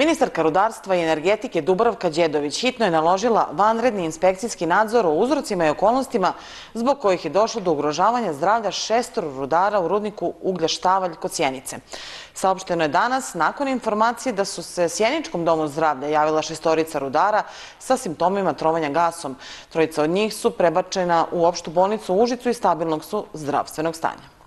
Ministarka rudarstva i energetike Dubravka Đedović hitno je naložila vanredni inspekcijski nadzor o uzrocima i okolnostima zbog kojih je došlo do ugrožavanja zdravlja šestor rudara u rudniku Uglja Štavalj kod Sjenice. Saopšteno je danas nakon informacije da su se Sjeničkom domu zdravlja javila šestorica rudara sa simptomima trovanja gasom. Trojica od njih su prebačena u opštu bolnicu u Užicu i stabilnog su zdravstvenog stanja.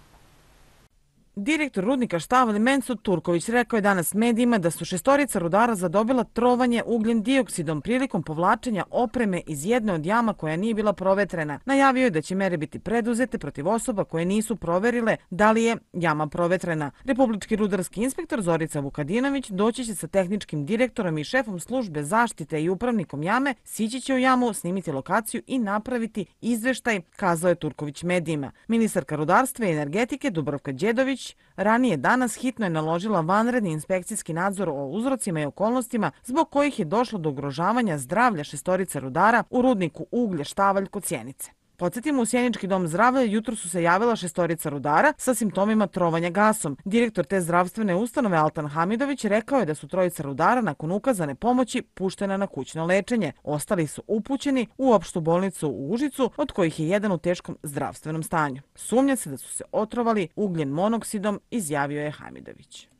Direktor rudnika Štavalj Mensu Turković rekao je danas medijima da su šestorica rudara zadobila trovanje ugljen dioksidom prilikom povlačenja opreme iz jedne od jama koja nije bila provetrena. Najavio je da će mere biti preduzete protiv osoba koje nisu proverile da li je jama provetrena. Republički rudarski inspektor Zorica Vukadinović doći će sa tehničkim direktorom i šefom službe zaštite i upravnikom jame, sići će u jamu, snimiti lokaciju i napraviti izveštaj, kazao je Turković medijima. Ministarka rudarstva i energetike Dubrovka Đedović ranije danas hitno je naložila vanredni inspekcijski nadzor o uzrocima i okolnostima zbog kojih je došlo do ugrožavanja zdravlja šestorice rudara u rudniku Uglje Štavalj kod Sjenice. Podsjetimo, u Sjenički dom zdravlja jutro su se javila šestorica rudara sa simptomima trovanja gasom. Direktor te zdravstvene ustanove Altan Hamidović rekao je da su trojica rudara nakon ukazane pomoći puštena na kućno lečenje. Ostali su upućeni u opštu bolnicu u Užicu, od kojih je jedan u teškom zdravstvenom stanju. Sumnja se da su se otrovali ugljen monoksidom, izjavio je Hamidović.